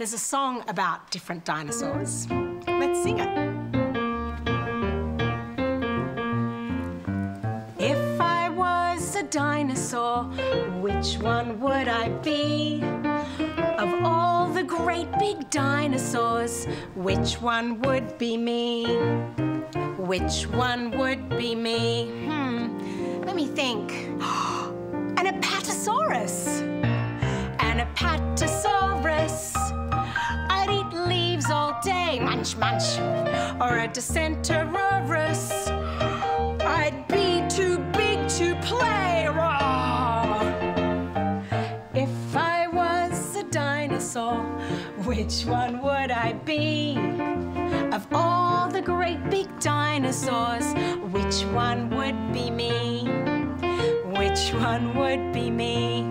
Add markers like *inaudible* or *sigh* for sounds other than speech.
There's a song about different dinosaurs. Let's sing it. If I was a dinosaur, which one would I be? Of all the great big dinosaurs, which one would be me? Which one would be me? Hmm, let me think. *gasps* An apatosaurus. An apatosaurus. All day, munch, munch. Or a Decentorosaurus. I'd be too big to play. Roar. If I was a dinosaur, which one would I be? Of all the great big dinosaurs, which one would be me? Which one would be me?